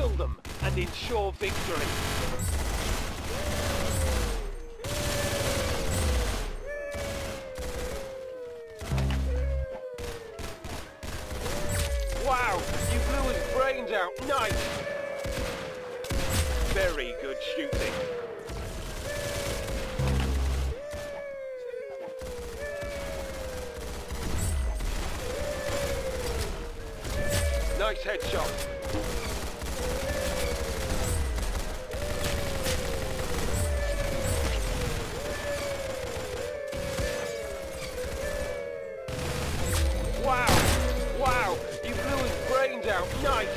Kill them and ensure victory. Wow, you blew his brains out. Nice. Very good shooting. Nice headshot. Nice!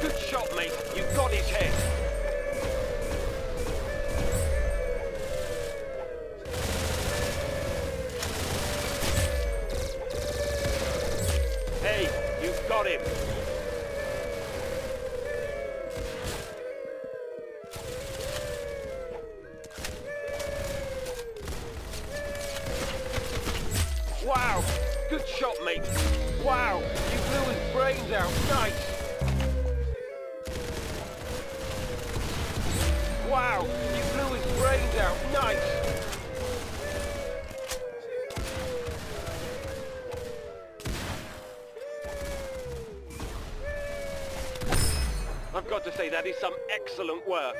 Good shot, mate. You got his head. Got him. Wow! Good shot, mate. Wow! You blew his brains out. Nice! Wow! You blew his brains out. Nice! I've got to say, that is some excellent work.